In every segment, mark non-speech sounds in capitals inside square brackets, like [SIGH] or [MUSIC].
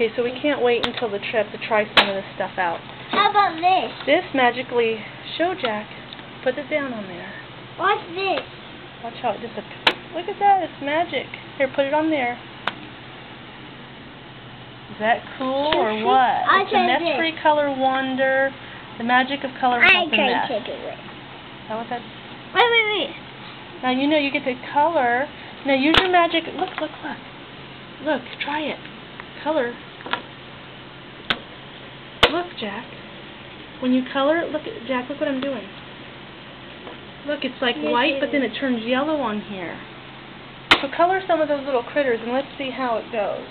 Okay, so we can't wait until the trip to try some of this stuff out. How about this? This magically, show Jack, put it down on there. Watch this? Watch how it disappears. Look at that, it's magic. Here, put it on there. Is that cool or what? I It's a Mystery Color Wonder, the magic of color I the mess. Is that what that? Wait, wait, wait. Now you know you get to color. Now use your magic. Look, look, look. Look, try it. Color. Look, Jack. When you color it, look at Jack. Look what I'm doing. Look, it's like Yes, white, it but then it turns yellow on here. So color some of those little critters, and let's see how it goes.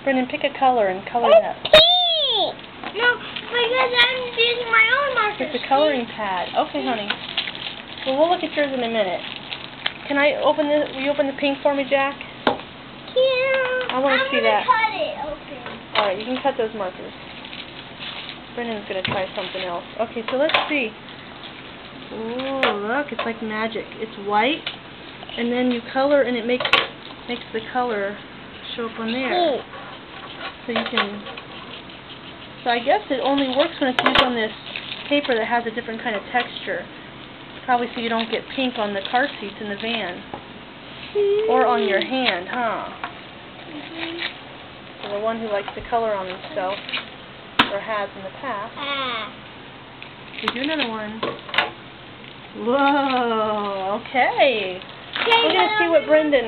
Brendan, pick a color and color that. pink! No, because I'm using my own marker. It's a coloring pad. Okay, honey. Well, we'll look at yours in a minute. Can I open the? Will you open the pink for me, Jack? Yeah. I wanna I'm see gonna that. cut it open. All right, you can cut those markers. Brendan's gonna try something else. Okay, so let's see. Ooh, look, it's like magic. It's white, and then you color, and it makes makes the color show up on there. So you can. So I guess it only works when it's used on this paper that has a different kind of texture. Probably so you don't get pink on the car seats in the van or on your [LAUGHS] hand, huh? For the one who likes to color on himself or has in the past. Ah. We do another one. Whoa, okay. Okay, We're going to see what Brendan